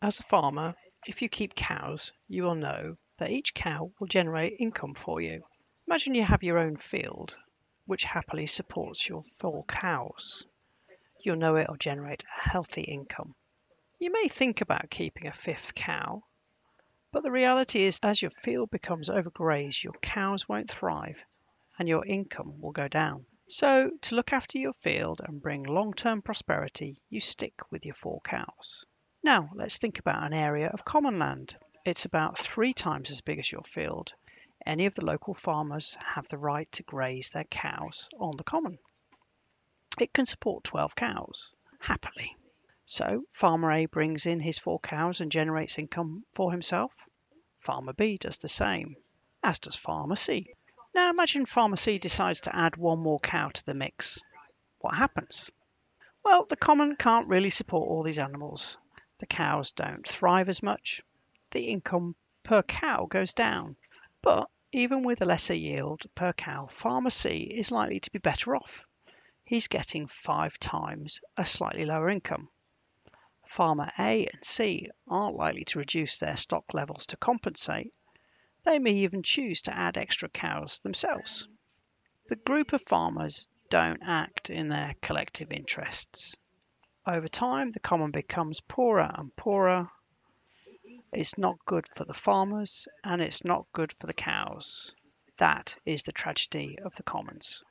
As a farmer, if you keep cows, you will know that each cow will generate income for you. Imagine you have your own field, which happily supports your four cows. You'll know it will generate a healthy income. You may think about keeping a fifth cow, but the reality is as your field becomes overgrazed, your cows won't thrive and your income will go down. So to look after your field and bring long-term prosperity, you stick with your four cows. Now let's think about an area of common land. It's about three times as big as your field. Any of the local farmers have the right to graze their cows on the common. It can support 12 cows, happily. So Farmer A brings in his four cows and generates income for himself. Farmer B does the same, as does Farmer C. Now imagine Farmer C decides to add one more cow to the mix. What happens? Well, the common can't really support all these animals. The cows don't thrive as much. The income per cow goes down. But even with a lesser yield per cow, Farmer C is likely to be better off. He's getting five times a slightly lower income. Farmer A and C aren't likely to reduce their stock levels to compensate. They may even choose to add extra cows themselves. The group of farmers don't act in their collective interests. Over time, the common becomes poorer and poorer. It's not good for the farmers and it's not good for the cows. That is the tragedy of the commons.